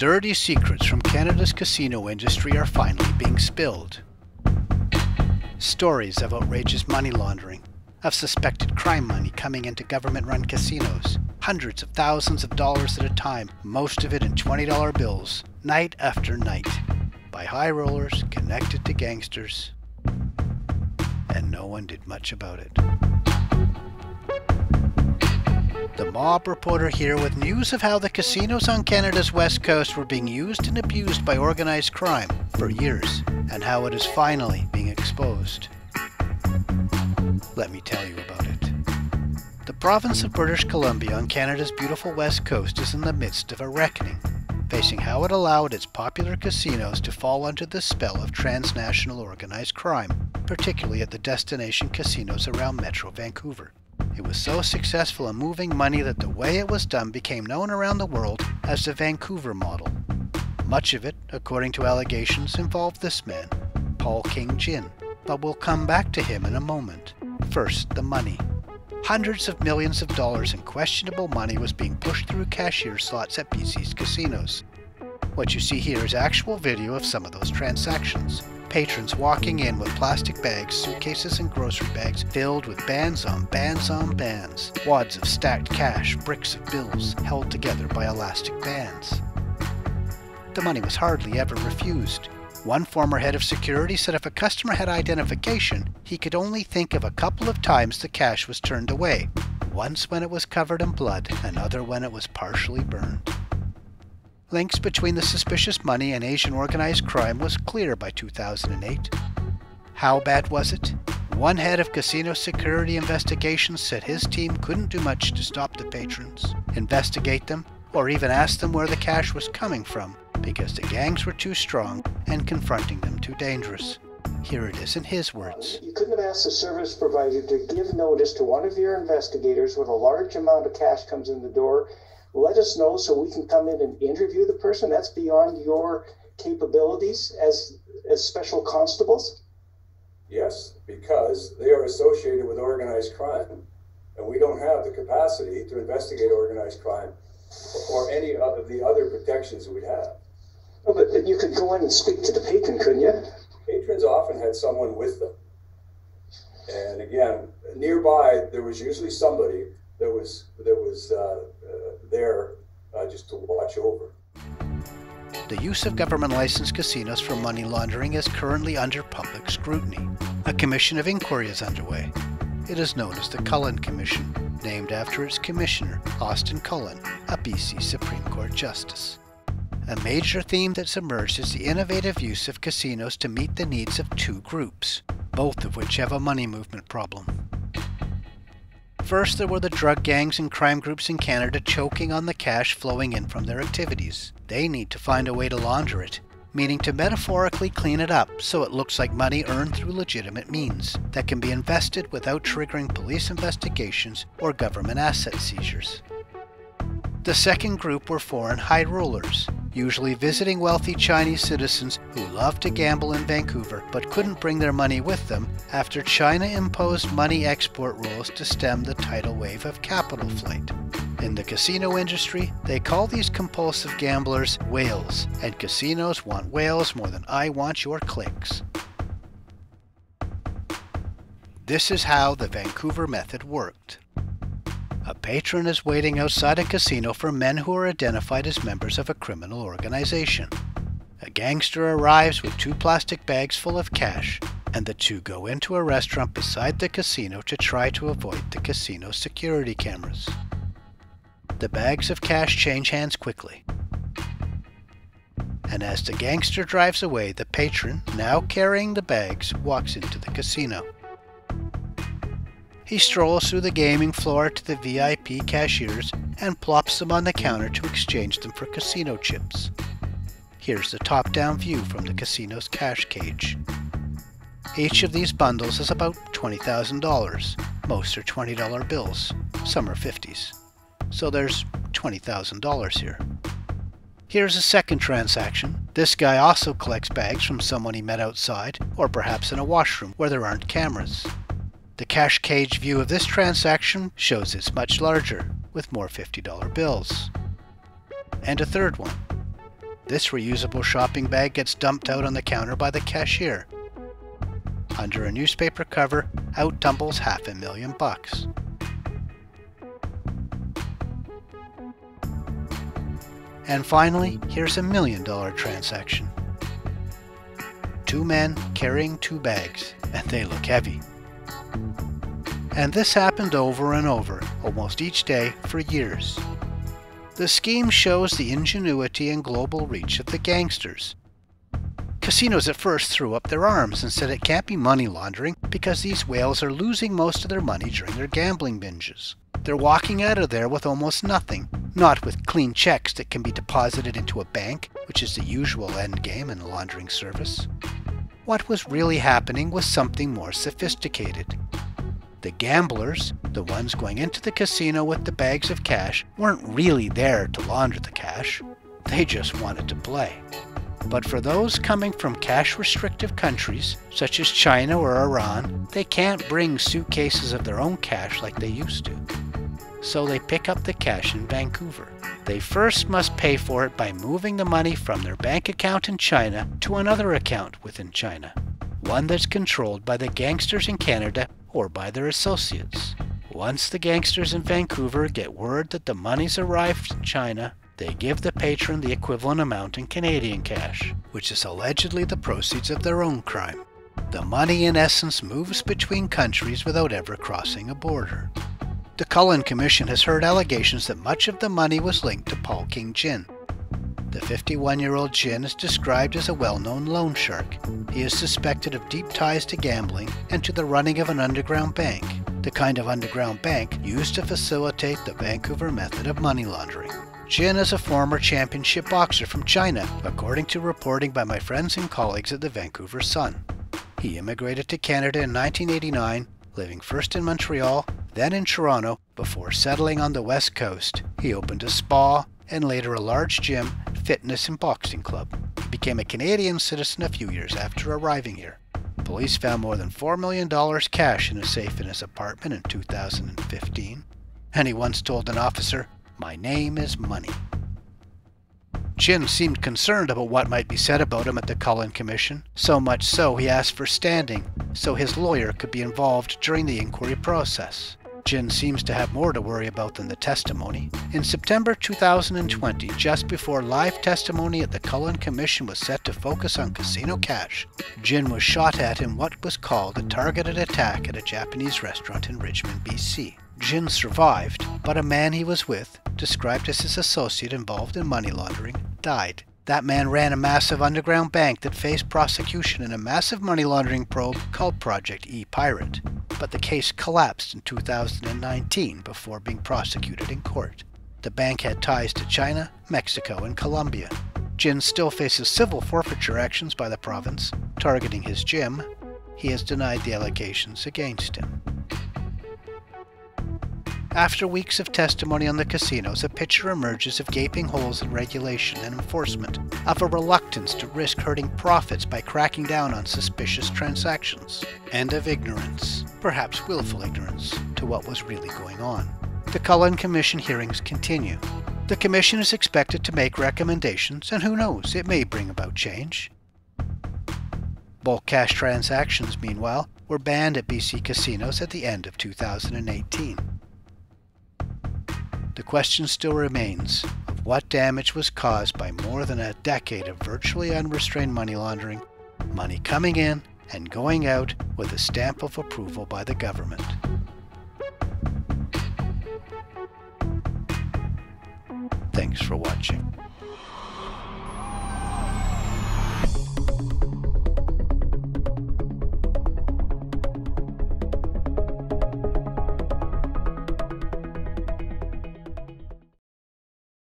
dirty secrets from Canada's casino industry are finally being spilled. Stories of outrageous money laundering, of suspected crime money coming into government run casinos, hundreds of thousands of dollars at a time, most of it in $20 bills, night after night, by high rollers connected to gangsters. And no one did much about it. The mob reporter here with news of how the casinos on Canada's west coast were being used and abused by organized crime for years, and how it is finally being exposed. Let me tell you about it. The province of British Columbia on Canada's beautiful west coast is in the midst of a reckoning, facing how it allowed its popular casinos to fall under the spell of transnational organized crime, particularly at the destination casinos around Metro Vancouver. It was so successful in moving money that the way it was done became known around the world as the Vancouver model. Much of it, according to allegations, involved this man, Paul King Jin, but we'll come back to him in a moment. First, the money. Hundreds of millions of dollars in questionable money was being pushed through cashier slots at BC's casinos. What you see here is actual video of some of those transactions. Patrons walking in with plastic bags, suitcases, and grocery bags filled with bands on bands on bands, wads of stacked cash, bricks of bills held together by elastic bands. The money was hardly ever refused. One former head of security said if a customer had identification, he could only think of a couple of times the cash was turned away, once when it was covered in blood, another when it was partially burned. Links between the suspicious money and Asian organized crime was clear by 2008. How bad was it? One head of casino security investigations said his team couldn't do much to stop the patrons, investigate them, or even ask them where the cash was coming from because the gangs were too strong and confronting them too dangerous. Here it is in his words. You couldn't have asked the service provider to give notice to one of your investigators when a large amount of cash comes in the door. Let us know so we can come in and interview the person. That's beyond your capabilities as as special constables. Yes, because they are associated with organized crime, and we don't have the capacity to investigate organized crime or any of the other protections we have. Oh, but, but you could go in and speak to the patron, couldn't you? Patrons often had someone with them. And again, nearby there was usually somebody that was that was uh, uh, there uh, just to watch over. The use of government licensed casinos for money laundering is currently under public scrutiny. A commission of inquiry is underway. It is known as the Cullen Commission, named after its commissioner, Austin Cullen, a BC Supreme Court Justice. A major theme that's emerged is the innovative use of casinos to meet the needs of two groups, both of which have a money movement problem. First, there were the drug gangs and crime groups in Canada choking on the cash flowing in from their activities. They need to find a way to launder it, meaning to metaphorically clean it up so it looks like money earned through legitimate means that can be invested without triggering police investigations or government asset seizures. The second group were foreign high rollers, usually visiting wealthy Chinese citizens who loved to gamble in Vancouver but couldn't bring their money with them after China imposed money export rules to stem the tidal wave of capital flight. In the casino industry, they call these compulsive gamblers whales, and casinos want whales more than I want your clicks. This is how the Vancouver method worked. A patron is waiting outside a casino for men who are identified as members of a criminal organization. A gangster arrives with two plastic bags full of cash, and the two go into a restaurant beside the casino to try to avoid the casino's security cameras. The bags of cash change hands quickly. And as the gangster drives away, the patron, now carrying the bags, walks into the casino. He strolls through the gaming floor to the VIP cashiers and plops them on the counter to exchange them for casino chips. Here's the top down view from the casino's cash cage. Each of these bundles is about $20,000. Most are $20 bills, some are 50s. So there's $20,000 here. Here's a second transaction. This guy also collects bags from someone he met outside, or perhaps in a washroom where there aren't cameras. The cash cage view of this transaction shows it's much larger, with more $50 bills. And a third one. This reusable shopping bag gets dumped out on the counter by the cashier. Under a newspaper cover, out tumbles half a million bucks. And finally, here's a million dollar transaction. Two men carrying two bags, and they look heavy. And this happened over and over, almost each day, for years. The scheme shows the ingenuity and global reach of the gangsters. Casinos at first threw up their arms and said it can't be money laundering because these whales are losing most of their money during their gambling binges. They're walking out of there with almost nothing, not with clean checks that can be deposited into a bank, which is the usual end game in a laundering service. What was really happening was something more sophisticated. The gamblers, the ones going into the casino with the bags of cash, weren't really there to launder the cash. They just wanted to play. But for those coming from cash restrictive countries, such as China or Iran, they can't bring suitcases of their own cash like they used to. So they pick up the cash in Vancouver. They first must pay for it by moving the money from their bank account in China to another account within China, one that's controlled by the gangsters in Canada or by their associates. Once the gangsters in Vancouver get word that the money's arrived in China, they give the patron the equivalent amount in Canadian cash, which is allegedly the proceeds of their own crime. The money, in essence, moves between countries without ever crossing a border. The Cullen Commission has heard allegations that much of the money was linked to Paul King Jin. The 51 year old Jin is described as a well known loan shark. He is suspected of deep ties to gambling and to the running of an underground bank, the kind of underground bank used to facilitate the Vancouver method of money laundering. Jin is a former championship boxer from China, according to reporting by my friends and colleagues at the Vancouver Sun. He immigrated to Canada in 1989, living first in Montreal, then in Toronto, before settling on the West Coast. He opened a spa and later a large gym, fitness, and boxing club. He became a Canadian citizen a few years after arriving here. Police found more than $4 million cash in a safe in his apartment in 2015, and he once told an officer, my name is Money. Jin seemed concerned about what might be said about him at the Cullen Commission, so much so he asked for standing so his lawyer could be involved during the inquiry process. Jin seems to have more to worry about than the testimony. In September 2020, just before live testimony at the Cullen Commission was set to focus on casino cash, Jin was shot at in what was called a targeted attack at a Japanese restaurant in Richmond, BC. Jin survived, but a man he was with, described as his associate involved in money laundering, died. That man ran a massive underground bank that faced prosecution in a massive money laundering probe called Project E Pirate. But the case collapsed in 2019 before being prosecuted in court. The bank had ties to China, Mexico, and Colombia. Jin still faces civil forfeiture actions by the province, targeting his gym. He has denied the allegations against him. After weeks of testimony on the casinos, a picture emerges of gaping holes in regulation and enforcement, of a reluctance to risk hurting profits by cracking down on suspicious transactions, and of ignorance, perhaps willful ignorance, to what was really going on. The Cullen Commission hearings continue. The Commission is expected to make recommendations, and who knows, it may bring about change. Bulk cash transactions, meanwhile, were banned at BC casinos at the end of 2018. The question still remains of what damage was caused by more than a decade of virtually unrestrained money laundering, money coming in and going out with a stamp of approval by the government. Thanks for watching.